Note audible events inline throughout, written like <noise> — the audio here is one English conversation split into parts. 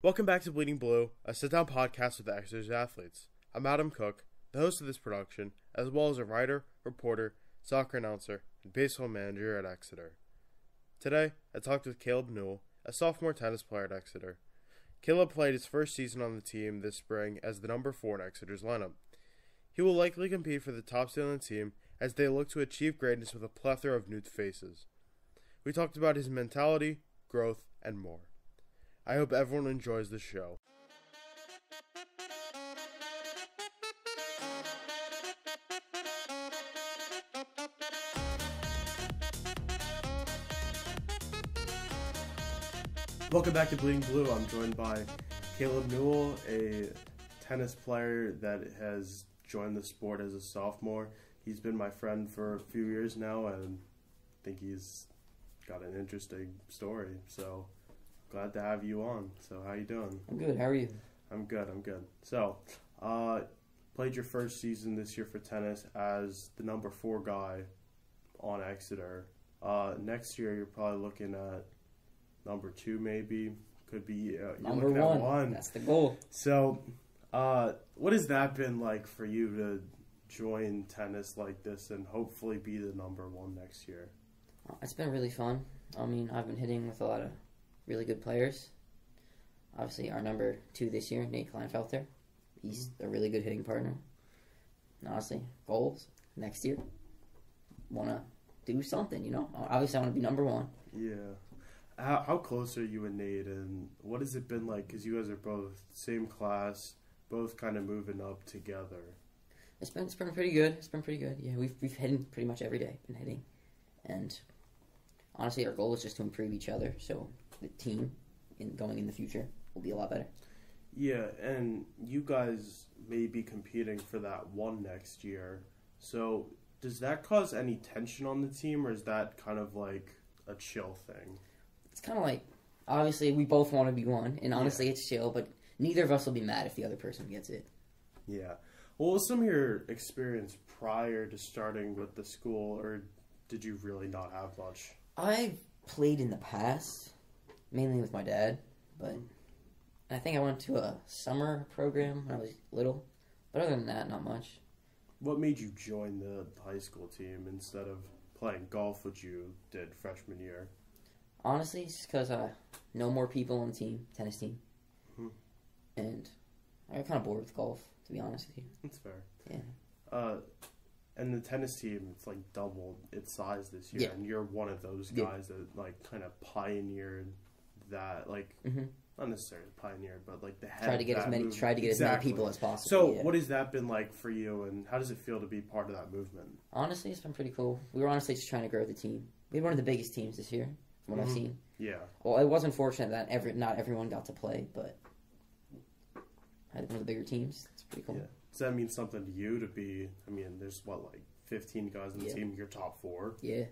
Welcome back to Bleeding Blue, a sit down podcast with Exeter's athletes. I'm Adam Cooke, the host of this production, as well as a writer, reporter, soccer announcer, and baseball manager at Exeter. Today, I talked with Caleb Newell, a sophomore tennis player at Exeter. Caleb played his first season on the team this spring as the number four in Exeter's lineup. He will likely compete for the top seed on the team as they look to achieve greatness with a plethora of new faces. We talked about his mentality, growth, and more. I hope everyone enjoys the show. Welcome back to Bleeding Blue. I'm joined by Caleb Newell, a tennis player that has joined the sport as a sophomore. He's been my friend for a few years now, and I think he's got an interesting story. So glad to have you on. So how you doing? I'm good. How are you? I'm good. I'm good. So, uh, played your first season this year for tennis as the number four guy on Exeter. Uh, next year, you're probably looking at number two, maybe. Could be uh, you're Number looking at one. one. That's the goal. So, uh, what has that been like for you to join tennis like this and hopefully be the number one next year? Uh, It's been really fun. I mean, I've been hitting with a lot of really good players. Obviously, our number two this year, Nate Kleinfelter. He's mm-hmm. a really good hitting partner. And honestly, goals next year. Want to do something, you know? Obviously, I want to be number one. Yeah. How, how close are you and Nate, and what has it been like? Because you guys are both same class, both kind of moving up together. It's been it's been pretty good. It's been pretty good. Yeah, we've we've hitting pretty much every day. Been hitting, and honestly, our goal is just to improve each other. So the team, in going in the future, will be a lot better. Yeah, and you guys may be competing for that one next year. So does that cause any tension on the team, or is that kind of like a chill thing? It's kind of like obviously we both want to be one, and honestly, it's chill. But neither of us will be mad if the other person gets it. Yeah. What was some of your experience prior to starting with the school, or did you really not have much? I've played in the past, mainly with my dad, but I think I went to a summer program when I was little. But other than that, not much. What made you join the high school team instead of playing golf, which you did freshman year? Honestly, it's because I know more people on the team, tennis team, Hmm. and I got kind of bored with golf. To be honest with you, That's fair. Yeah. Uh, and the tennis team, it's like doubled its size this year, Yeah. and you're one of those Yeah. guys that like kind of pioneered that, like hmm not necessarily pioneered, but like the head. try to get as many, movement. try to get Exactly. as many people as possible. So, yeah. what has that been like for you, and how does it feel to be part of that movement? honestly, it's been pretty cool. We were honestly just trying to grow the team. We had one of the biggest teams this year, from what Mhm. I've seen. Yeah, Well, it was unfortunate that every not everyone got to play, but I had one of the bigger teams. It's pretty cool. yeah. Does that mean something to you to be? I mean, there's what like 15 guys in the Yeah. team. You're top four. Yeah.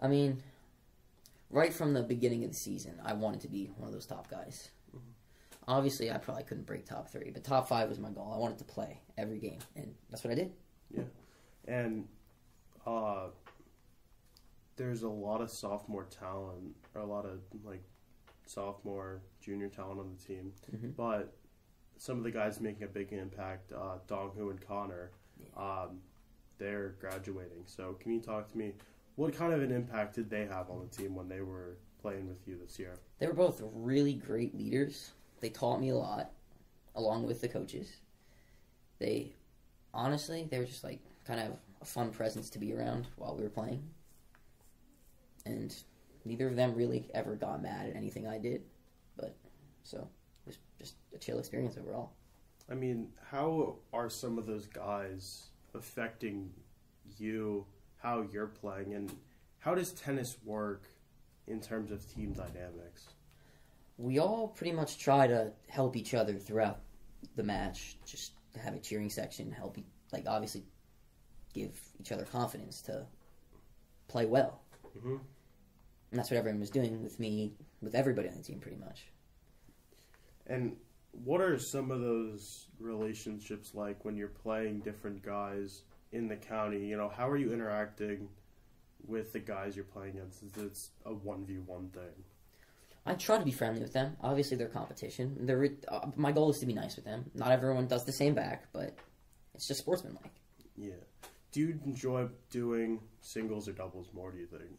I mean, right from the beginning of the season, I wanted to be one of those top guys. Mm-hmm. Obviously, I probably couldn't break top three, but top five was my goal. I wanted to play every game, and that's what I did. Yeah, and uh, there's a lot of sophomore talent, or a lot of like sophomore, junior talent on the team. Mhm. But some of the guys making a big impact, uh, Donghu and Connor, um, they're graduating. So can you talk to me? What kind of an impact did they have on the team when they were playing with you this year? They were both really great leaders. They taught me a lot, along with the coaches. They, honestly, they were just like kind of a fun presence to be around while we were playing. And neither of them really ever got mad at anything I did. But, so, it was just a chill experience overall. I mean, how are some of those guys affecting you, how you're playing, and how does tennis work in terms of team dynamics? We all pretty much try to help each other throughout the match. Just have a cheering section, help, e- like, obviously give each other confidence to play well. Mm-hmm. And that's what everyone was doing with me, with everybody on the team, pretty much. And what are some of those relationships like when you're playing different guys in the county? You know, how are you interacting with the guys you're playing against? Is it's a one v one thing? I try to be friendly with them. Obviously, they're competition. They're, uh, my goal is to be nice with them. Not everyone does the same back, but it's just sportsmanlike. Yeah. Do you enjoy doing singles or doubles more? Do you think?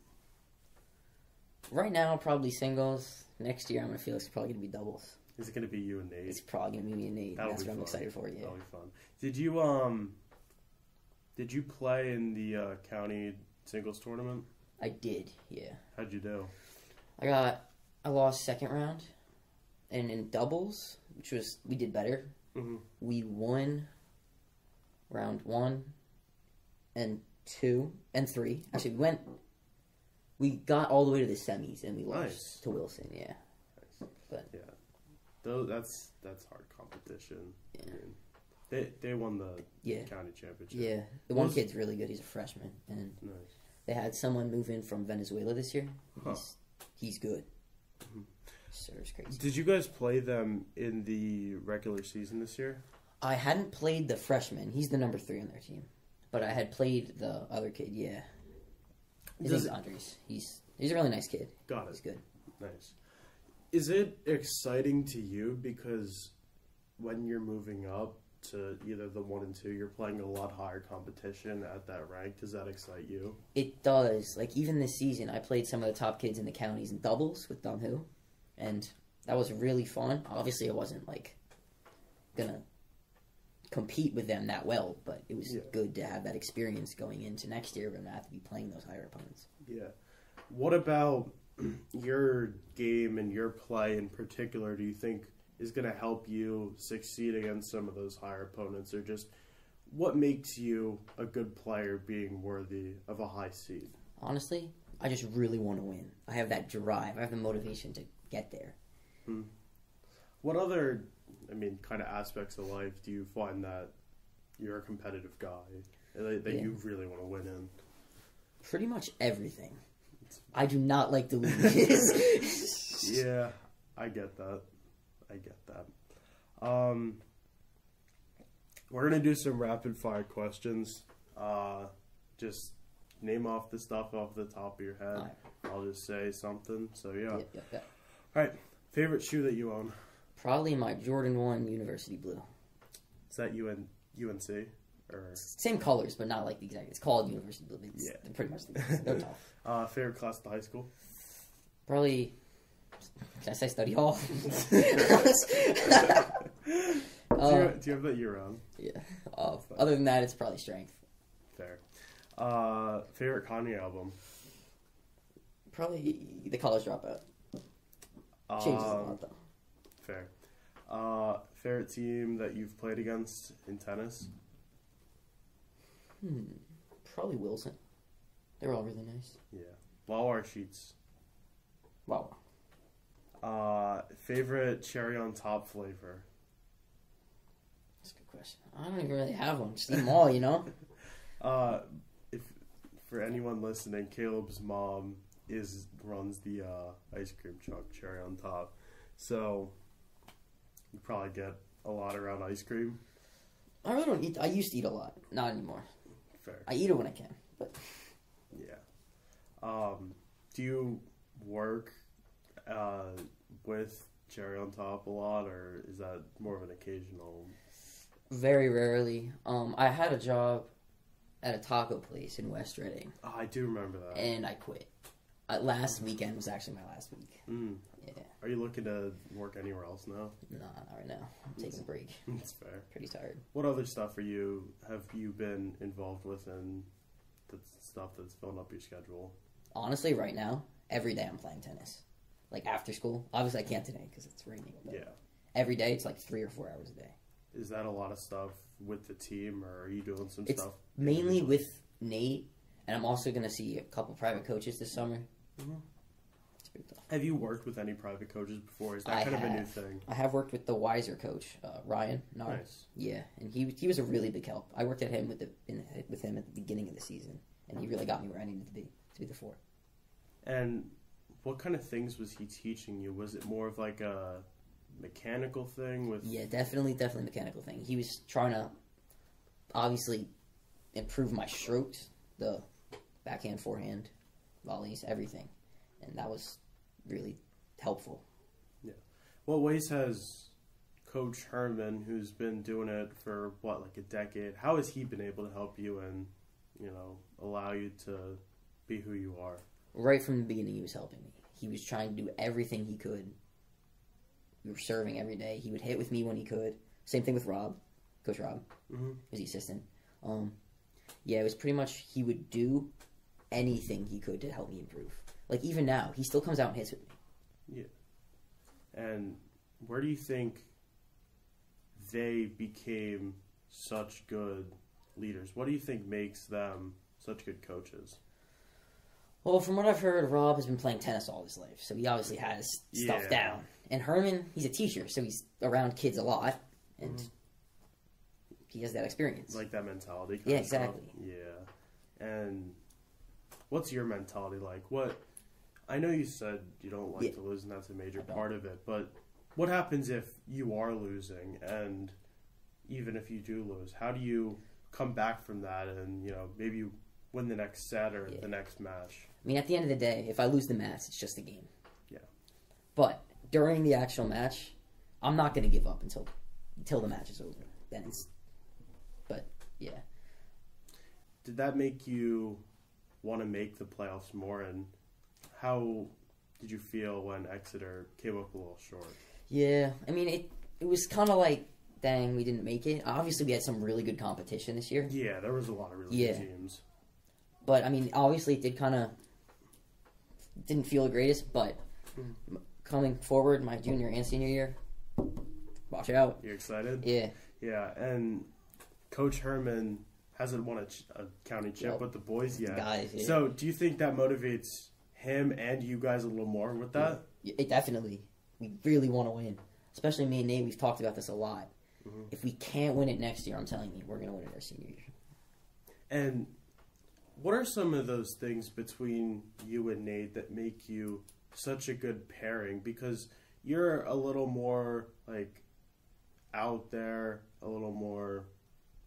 Right now, probably singles. Next year, I'm gonna feel it's probably gonna be doubles. Is it going to be you and Nate? It's probably gonna be me and Nate. That'll That's be what I'm fun. excited for. Yeah, That'll be fun. Did you um? Did you play in the uh, county singles tournament? I did. Yeah, How'd you do? I got I lost second round, and in doubles, which was we did better. Mhm. We won round one, and two and three. Actually, we went. We got all the way to the semis, and we lost Nice. to Wilson. Yeah, But yeah, Though that's that's hard competition. I mean, they they won the yeah, county championship. yeah. The one was- kid's really good. He's a freshman, and Nice. they had someone move in from Venezuela this year. Huh. He's he's good. Mhm. So crazy. Did you guys play them in the regular season this year? I hadn't played the freshman. He's the number three on their team, but I had played the other kid. Yeah, his Does name's Andres. He's he's a really nice kid. Got He's it. good. Nice. Is it exciting to you because when you're moving up to either the one and two, you're playing a lot higher competition at that rank? Does that excite you? It does. Like even this season, I played some of the top kids in the counties in doubles with Dom Hu, and that was really fun. Obviously, I wasn't like gonna compete with them that well, but it was Yeah. good to have that experience going into next year when I have to be playing those higher opponents. Yeah. What about <clears throat> your game and your play in particular do you think is going to help you succeed against some of those higher opponents or just what makes you a good player being worthy of a high seed? Honestly, I just really want to win. I have that drive. I have the motivation to get there. Hmm. What other, I mean, kind of aspects of life do you find that you're a competitive guy uh, that, that Yeah. you really want to win in? Pretty much everything. I do not like to <laughs> lose. Yeah, I get that. I get that. Um, we're gonna do some rapid fire questions. Uh, just name off the stuff off the top of your head. Alright. I'll just say something. So yeah. Yep, yep, yep. All right. Favorite shoe that you own? Probably my Jordan 1 University Blue. Is that UN, UNC or Same colors, but not like the exact. It's called University Blue. It's, Yeah. Pretty much the They're tough. <laughs> uh, favorite class to high school? Probably. Can I say study hall? <laughs> <laughs> do, Uh, you, do you have that year round? yeah. Uh, other than that, it's probably strength. Fair. Uh, favorite Kanye album? Probably the college dropout. Changes a Um, lot though. Fair. Uh, favorite team that you've played against in tennis? Hmm. Probably Wilson. They're all really nice. Yeah. Lawar sheets. Wow. Uh, favorite cherry on top flavor? That's a good question. I don't even really have one. Just eat them all, you know? <laughs> Uh, if for anyone listening, Caleb's mom is runs the uh, ice cream truck cherry on top, so you probably get a lot around ice cream. I really don't eat. I used to eat a lot. Not anymore. Fair. I eat it when I can. But Yeah. Um, do you work uh, with cherry on top a lot, or is that more of an occasional? very rarely. Um, I had a job at a taco place in West Reading, Oh, I do remember that. and I quit. Uh, last weekend was actually my last week. Mm. Yeah. Are you looking to work anywhere else now? Nah, not right now. I'm taking a break. <laughs> That's fair. Pretty tired. What other stuff are you have you been involved with in the stuff that's filling up your schedule? Honestly, right now, every day I'm playing tennis. Like after school. Obviously, I can't today because it's raining. But Yeah. Every day, it's like three or four hours a day. Is that a lot of stuff with the team, or are you doing some It's stuff? Mainly with Nate, and I'm also going to see a couple private coaches this summer. Mhm. It's pretty tough. Have you worked with any private coaches before? Is that I kind of a new have. thing? I have worked with the Wiser coach, uh, Ryan Nar. Nice. Yeah, and he he was a really big help. I worked at him with the in, with him at the beginning of the season, and he really got me where I needed to be to be the four. And what kind of things was he teaching you? Was it more of like a mechanical thing with? Yeah, definitely, definitely mechanical thing. He was trying to obviously improve my strokes, the backhand, forehand, volleys, everything, and that was really helpful. Yeah. What ways has Coach Herman, who's been doing it for what, like a decade, how has he been able to help you and, you know, allow you to be who you are? Right from the beginning, he was helping me. He was trying to do everything he could. We were serving every day. He would hit with me when he could. Same thing with Rob, Coach Rob, Mm-hmm. was the assistant. Um, yeah, it was pretty much he would do anything he could to help me improve. Like even now, he still comes out and hits with me. Yeah. And where do you think they became such good leaders? What do you think makes them such good coaches? Well, from what I've heard, Rob has been playing tennis all his life, so he obviously has stuff Yeah. down. And Herman, he's a teacher, so he's around kids a lot, and mm-hmm. he has that experience. Like that mentality. Yeah, exactly. Yeah. And what's your mentality like? What I know you said you don't like Yeah. to lose, and that's a major part of it. But what happens if you are losing, and even if you do lose, how do you come back from that, and you know maybe you win the next set or Yeah. the next match? I mean, at the end of the day, if I lose the match, it's just a game. Yeah. But during the actual match, I'm not going to give up until until the match is over. Then it's. But yeah, Did that make you want to make the playoffs more? And how did you feel when Exeter came up a little short? yeah. I mean, it it was kind of like, dang, we didn't make it. Obviously, we had some really good competition this year. Yeah, there was a lot of really Yeah. good teams. But I mean, obviously, it did kind of didn't feel the greatest. But Mhm. coming forward, my junior and senior year, watch out. You're excited? Yeah, Yeah, and Coach Herman hasn't won a, ch- a county chip Nope. with the boys yet. guys. Yeah. So, do you think that motivates him and you guys a little more with that? Yeah, It definitely. We really want to win. Especially me and Nate, we've talked about this a lot. Mhm. If we can't win it next year, I'm telling you, we're going to win it our senior year. And what are some of those things between you and Nate that make you such a good pairing? Because you're a little more like out there, a little more,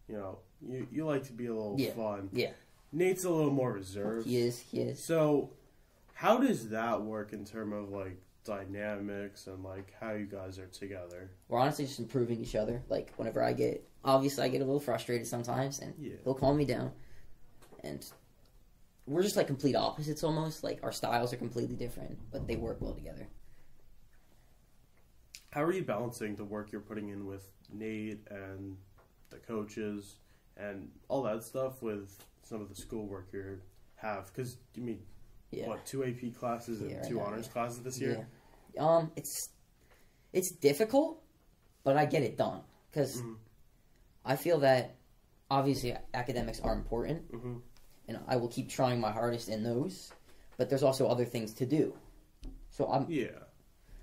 you know, you, you like to be a little Yeah. fun. Yeah. Nate's a little more reserved. He is, he is. So, how does that work in terms of like dynamics and like how you guys are together? We're honestly just improving each other. Like, whenever I get, obviously, I get a little frustrated sometimes, and Yeah. he'll calm me down. And we're just like complete opposites almost. Like, our styles are completely different, but they work well together. How are you balancing the work you're putting in with Nate and the coaches and all that stuff with some of the schoolwork you have? Because you mean Yeah. what two AP classes and Yeah, two honors yeah. classes this year? Um, it's it's difficult, but I get it done because Mhm. I feel that obviously academics are important, hmm and I will keep trying my hardest in those. But there's also other things to do. So I'm Yeah.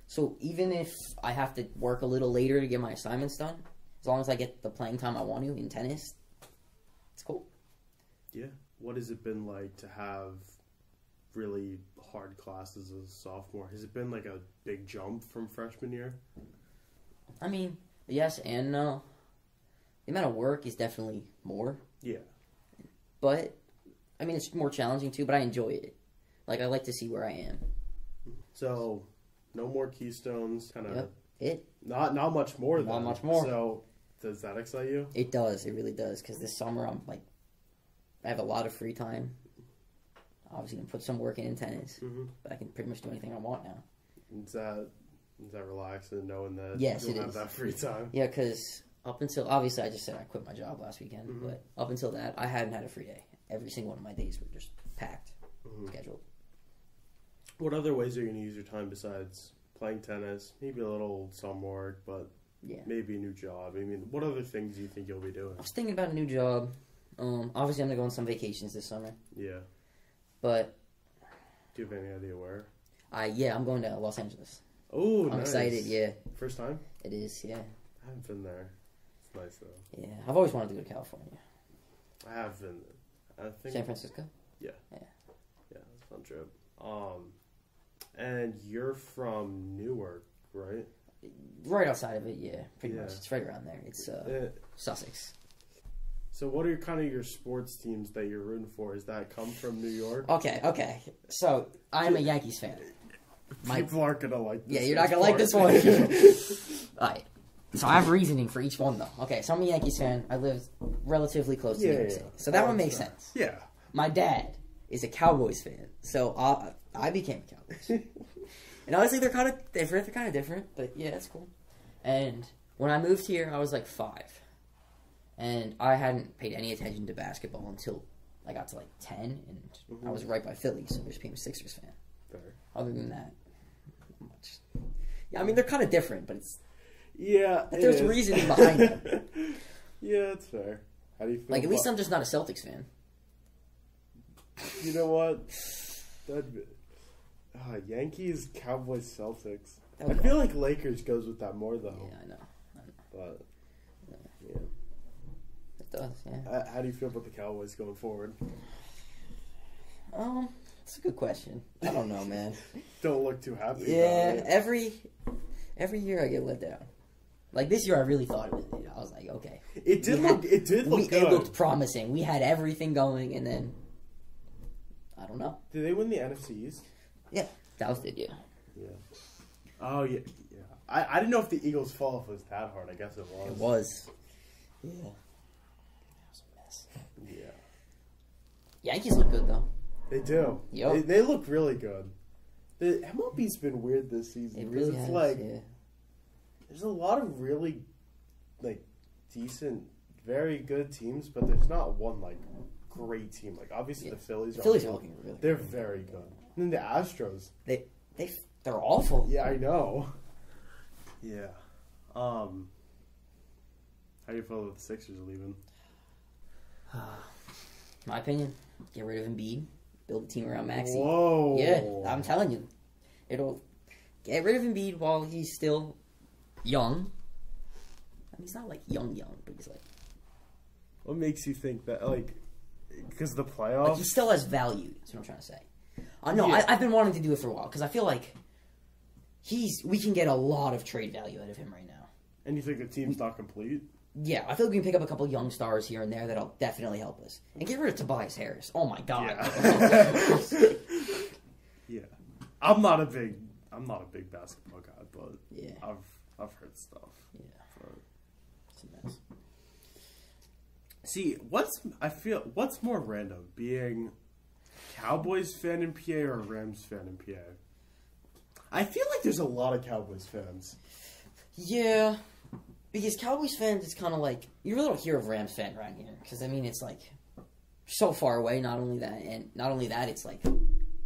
so even if I have to work a little later to get my assignments done, as long as I get the playing time I want to in tennis, it's cool. Yeah. What has it been like to have really hard classes as a sophomore? Has it been like a big jump from freshman year? I mean, yes and no. The amount of work is definitely more. Yeah. But I mean, it's more challenging too. But I enjoy it. Like I like to see where I am. So no more keystones. Kind of Yep. It not not much more. Than not then. much more. So does that excite you? it does. It really does. Because this summer I'm like, I have a lot of free time. Obviously, gonna put some work in in tennis, Mm-hmm. but I can pretty much do anything I want now. Is that is that relaxing knowing that Yes, you don't have is. that free time? Yeah, because up until obviously I just said I quit my job last weekend, Mhm. but up until that I hadn't had a free day. Every single one of my days were just packed, Mhm. scheduled. What other ways are you going to use your time besides playing tennis? Maybe a little some work, but Yeah. maybe a new job. I mean, what other things do you think you'll be doing? I was thinking about a new job. Um, obviously I'm gonna go on some vacations this summer, Yeah. but Do you have any idea where? I yeah I'm going to Los Angeles. Oh, I'm nice. excited. Yeah, First time? it is. Yeah, I haven't been there. It's nice though. yeah. I've always wanted to go to California, I have been. I think. San Francisco. Yeah, Yeah. Yeah, it's a fun trip. Um, and you're from Newark, right? Right outside of it, yeah, pretty Yeah. much. It's right around there. It's uh, Eh, Sussex. So, what are kind of your sports teams that you're rooting for? Is that come from New York? Okay, okay. So I'm a Yankees fan. <laughs> My People aren't gonna like. This Yeah, you're not gonna like this one. <laughs> All right. So I have reasoning for each one though. Okay, so I'm a Yankees fan. I live relatively close to Yeah, New York City, yeah. so that Oh, one makes sure. sense. yeah. My dad is a Cowboys fan, so I, I became a Cowboys. <laughs> and honestly, they're kind of different. They're kind of different, but yeah, that's cool. And when I moved here, I was like five, and I hadn't paid any attention to basketball until I got to like ten, and I was mm-hmm. right by Philly, so I just became a Sixers fan. Fair. Other than that, not much. Yeah, I mean they're kind of different, but it's Yeah. But there's is. reasoning behind it. <laughs> yeah, it's fair. How do you feel? like at least I'm just not a Celtics fan. You know what? That'd be, uh, Yankees, Cowboys, Celtics. I feel like Lakers goes with that more though. Yeah, I know. But yeah. It does. Yeah. How, how do you feel about the Cowboys going forward? Um, it's a good question. I don't know, man. <laughs> Don't look too happy. Yeah, every every year I get let down. Like this year, I really thought of it. I was like, okay, It did look. had- it did look we, good. it looked promising. We had everything going, and then I don't know. Did they win the NFC East? Yeah, Dallas did. Yeah, Yeah. Oh yeah, yeah. I, I didn't know if the Eagles' fall off was that hard. I guess it was. it was. Yeah, that was a mess. Yeah. Yankees look good though. They do. Yup. They, they look really good. The MLB's been weird this season It really it's has. like yeah. There's a lot of really like decent, very good teams, but there's not one like great team. Like obviously Yeah. the Phillies. The are Phillies are looking really. They're very good. And then the Astros. They they they're awful. Yeah, I know. Yeah. Um. How do you feel about the Sixers leaving? <sighs> My opinion: get rid of Embiid, build a team around Maxey. Whoa. Yeah, I'm telling you, it'll get rid of Embiid while he's still young. I mean, he's not like young, young, but he's like, What makes you think that? Like, because the like he still has value. That's what I'm trying to say. Uh, no, Yeah. I, I've been wanting to do it for a while because I feel like he's we can get a lot of trade value out of him right now. And you think the team's not complete? Yeah, I feel like we can pick up a couple young stars here and there that'll definitely help us. And get rid of Tobias Harris. Oh my god. Yeah. <laughs> <laughs> yeah. I'm not a big. I'm not a big basketball guy, but yeah, I've I've heard stuff. yeah, But it's a mess. see, what's I feel what's more random, being Cowboys fan in PA or Rams fan in PA? I feel like there's a lot of Cowboys fans. Yeah, because Cowboys fans, it's kind of like you really don't hear of Rams fan around here. Because I mean, it's like so far away. Not only that, and not only that, it's like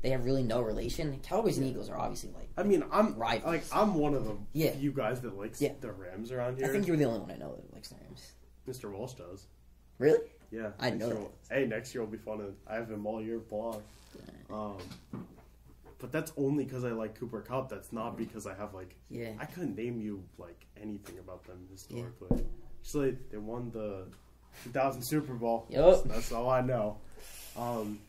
they have really no relation. Cowboys and Eagles are obviously like. I mean, I'm Rivals. like I'm one of the Yeah. few guys that likes Yeah. the Rams around here. I think you're the only one I know that likes the Rams. Mr. Walsh does. Really? Yeah, I know year will- Hey, next year will be fun. and I have him all year long. Um, but that's only because I like Cooper Kupp. That's not because I have like Yeah. I couldn't name you like anything about them historically. Just like they won the 2000 Super Bowl. Yup. That's, that's all I know. Um,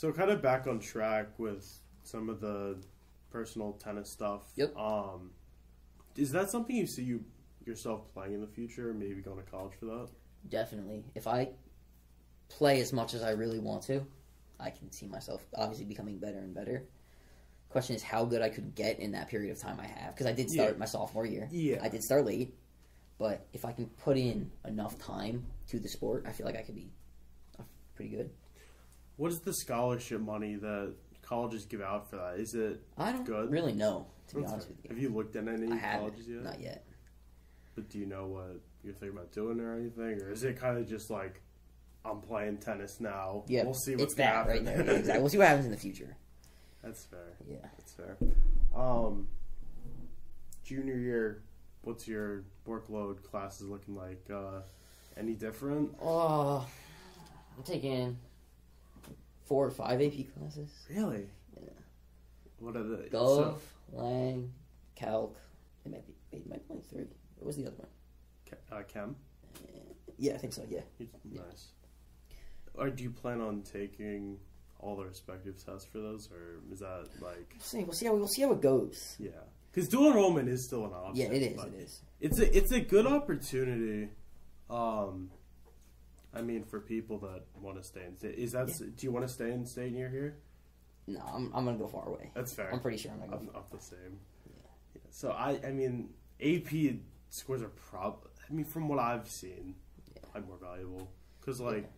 so kind of back on track with some of the personal tennis stuff. Yep. Um, is that something you see you yourself playing in the future? Maybe going to college for that? Definitely. If I play as much as I really want to, I can see myself obviously becoming better and better. Question is how good I could get in that period of time I have because I did start Yeah. my sophomore year. Yeah. I did start late, but if I can put in enough time to the sport, I feel like I could be pretty good. What is the scholarship money that colleges give out for that? Is it I don't Good. really know to be That's honest fair. with you. Have you. looked at any I haven't, colleges yet? not yet. But do you know what you're thinking about doing or anything, or is it kind of just like I'm playing tennis now? Yeah, we'll see what's it's that right happen. there. Yeah, exactly. We'll see what happens in the future. That's fair. Yeah. That's fair. Um, junior year, what's your workload classes looking like? Uh, any different? Oh, I'm taking four or five AP classes. Really? Yeah. What are the Gov, so- Lang, Calc. It might be. It might be only three. What was the other one? Uh, chem? Yeah, I think so. Yeah. You- Yeah. Nice. Or do you plan on taking all the respective tests for those, or is that like We'll see. We'll see how we'll see how it goes. yeah? Because dual enrollment is still an option. Yeah, it is. It is. It's a it's a good opportunity. Um, I mean, for people that want to stay in state, is that do you want to stay in state near here? No, I'm, I'm gonna go far away. That's fair. I'm pretty sure I'm gonna go. I'm, I'm the same. Yeah. So I, I mean, AP scores are prob. I mean, from what I've seen, Yeah. I'm more valuable because, like,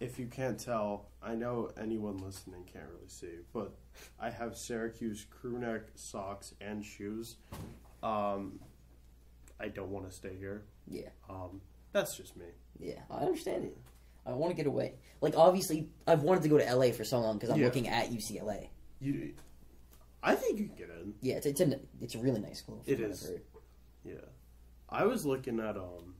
if you can't tell, I know anyone listening can't really see, but I have Syracuse crew neck socks and shoes. Um, I don't want to stay here. Yeah. Um, that's just me. Yeah, I understand it. I want to get away. Like obviously, I've wanted to go to LA for so long because I'm Yeah. looking at UCLA. You, I think you can get in. Yeah, it's it's a it's a really nice school. from It what I've is. heard. Yeah, I was looking at um,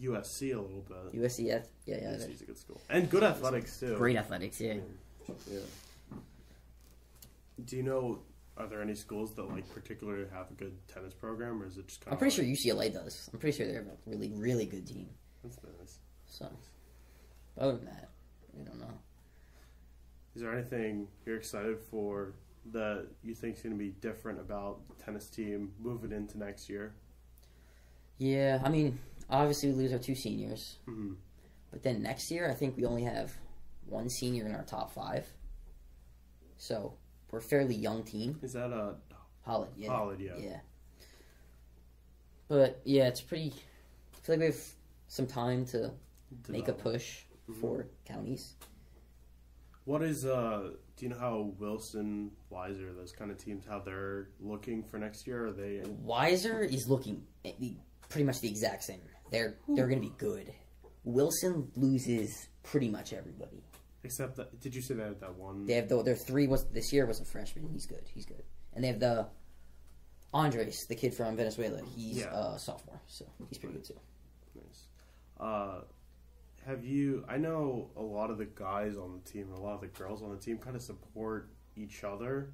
USC a little bit. USC, yeah, yeah, yeah. USC's a good school and good athletics too. Great athletics, yeah. Yeah. Do you know? Are there any schools that like particularly have a good tennis program, or is it just kind I'm pretty sure UCLA does. I'm pretty sure they're a really, really good team. That's nice. So, other than that, we don't know. Is there anything you're excited for that you think is going to be different about the tennis team moving into next year? Yeah, I mean, obviously we lose our two seniors, hmm but then next year I think we only have one senior in our top five. So we're a fairly young team. Is that a Holland, yeah. Holland? Yeah. Yeah. But yeah, it's pretty. I feel like we have some time to make a Develop. push Mhm. for counties. What is uh? Do you know how Wilson, Wiser, those kind of teams, how they're looking for next year? Are they? Wiser is looking pretty much the exact same. They're they're going to be good. Wilson loses pretty much everybody. Except that, did you say that that one? They have the, their three was this year was a freshman. He's good. He's good. And they have the Andres, the kid from Venezuela. He's Yeah. a sophomore, so he's pretty good too. Nice. Uh, have you? I know a lot of the guys on the team, and a lot of the girls on the team, kind of support each other,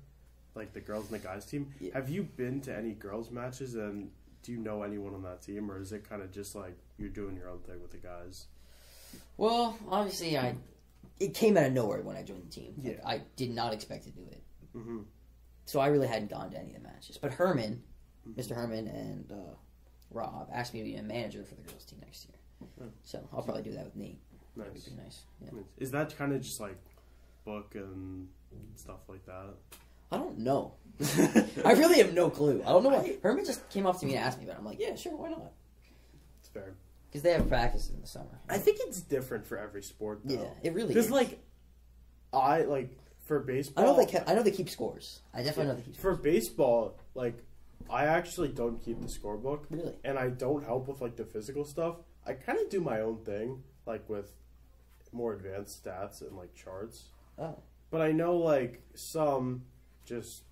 like the girls and the guys team. Yeah. Have you been to any girls matches, and do you know anyone on that team, or is it kind of just like you're doing your own thing with the guys? Well, obviously, I it came out of nowhere when I joined the team. Like, I did not expect to do it, Mm-hmm. so I really hadn't gone to any of the matches. But Herman, Mr. Herman, and uh, Rob asked me to be a manager for the girls' team next year. Oh. So I'll probably do that with Nate. That'd be Nice. Yeah. Is that kind of just like book and stuff like that? I don't know. <laughs> I really have no clue. I don't know why. Herman just came up to me and asked me about it. I'm like, yeah, sure, why not? It's fair. Because they have practice in the summer. I think it's different for every sport. Though. Yeah, it really Because is. like, I like for baseball... I know they kept, I know they keep scores. I definitely know they keep For scores. baseball, like, I actually don't keep the scorebook, Really? and I don't help with like the physical stuff. I kind of do my own thing, like with more advanced stats and like charts. Oh. But I know like some just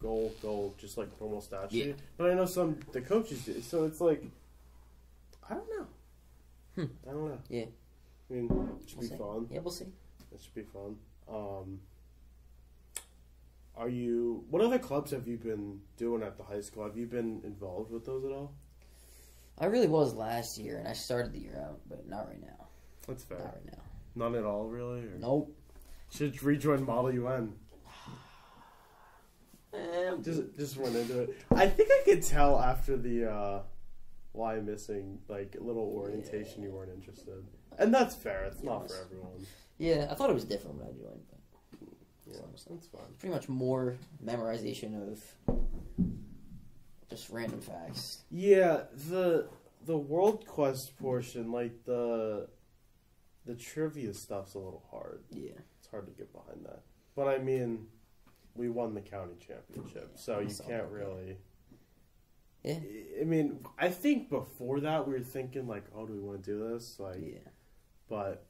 goal, goal, just like normal stat sheet. Yeah. But I know some the coaches do. So it's like, I don't know. Hmm. I don't know. Yeah. I mean, it should We'll be see. fun. Yeah, we'll see. It should be fun. Um, are you? What other clubs have you been doing at the high school? Have you been involved with those at all? I really was last year, and I started the year out, but not right now. That's fair. Not right now. None at all, really. Or Nope. Should rejoin Model UN. <sighs> Eh, Just just went into it. I think I could tell after the uh, Wyomissing like little orientation you weren't interested, and that's fair. It's not for everyone. yeah, I thought it was different when I joined, but Yeah, So- that's fine. pretty much more memorization of just random facts. Yeah, the the world quest portion, like the the trivia stuff's a little hard. Yeah. It's hard to get behind that. But I mean, we won the county championship, so you can't really. Yeah. I- mean, I think before that we were thinking like, oh, do we want to do this? Like, Yeah. but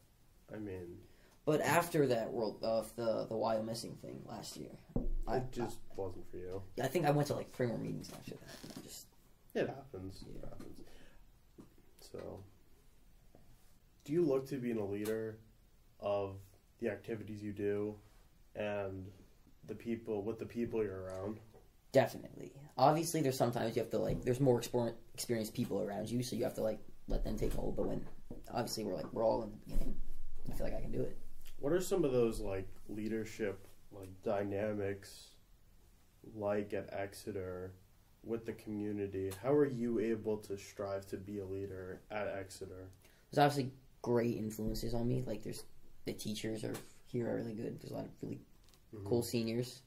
I mean, But after that world of the the Wyomissing thing last year, I it just wasn't for you. Yeah, I think I went to like three more meetings after that. and I just It happens. It happens. So, do you look to being a leader of the activities you do and the people with the people you're around? definitely. Obviously, there's sometimes you have to like there's more exper- experienced people around you, so you have to like let them take hold. But when obviously we're like we're all in the beginning, I feel like I can do it. What are some of those like leadership like dynamics like at Exeter with the community? How are you able to strive to be a leader at Exeter? There's obviously great influences on me. Like there's the teachers are here are really good. There's a lot of really cool seniors,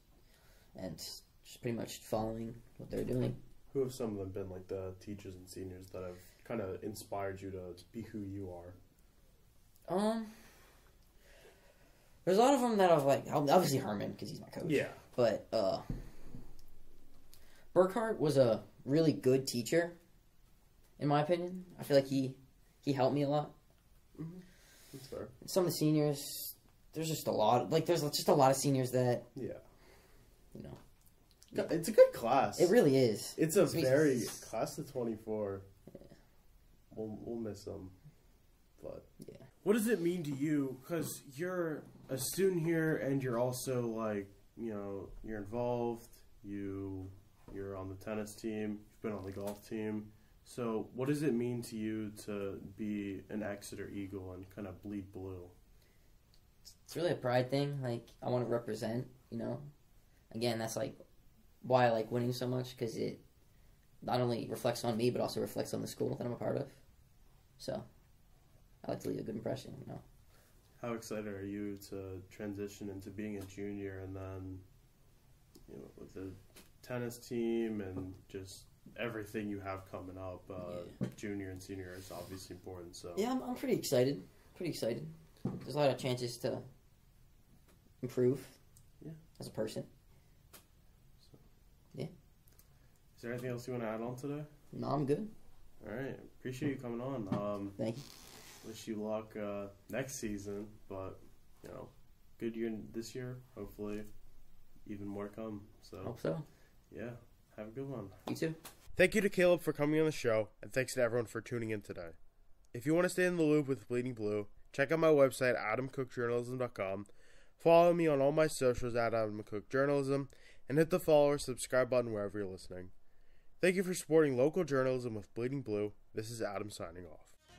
and just pretty much following what they're doing. Who have some of them been like the teachers and seniors that have kind of inspired you to be who you are? Um, there's a lot of them that I've like obviously Herman because he's my coach. Yeah. But uh, Burkhart was a really good teacher, in my opinion. I feel like he he helped me a lot. That's fair. Some of the seniors, there's just a lot. Like there's just a lot of seniors that Yeah. you know. It's a good class. It really is. It's a It's me- very class of twenty four. Yeah. We'll we'll miss them, but Yeah. What does it mean to you? Because you're a student here, and you're also like you know you're involved. You you're on the tennis team. You've been on the golf team. So what does it mean to you to be an Exeter Eagle and kind of bleed blue? It's really a pride thing. Like I want to represent. You know, again, that's like why I like winning so much because it not only reflects on me but also reflects on the school that I'm a part of. So I like to leave a good impression. You know. How excited are you to transition into being a junior and then, you know, with the tennis team and just everything you have coming up? Uh, Junior and senior is obviously important. So Yeah, I'm, I'm pretty excited. Pretty excited. There's a lot of chances to improve. Yeah. As a person. Yeah. Is there anything else you want to add on today? No, I'm good. All right, appreciate you coming on. Um, Thank you. Wish you luck uh, next season, but you know, good year this year. Hopefully, even more come. So Hope so. yeah, have a good one. You too. Thank you to Caleb for coming on the show, and thanks to everyone for tuning in today. If you want to stay in the loop with Bleeding Blue, check out my website, adamcookejournalism.com. Follow me on all my socials at Adam Cooke Journalism, and hit the follow or subscribe button wherever you're listening. Thank you for supporting local journalism with Bleeding Blue. This is Adam signing off.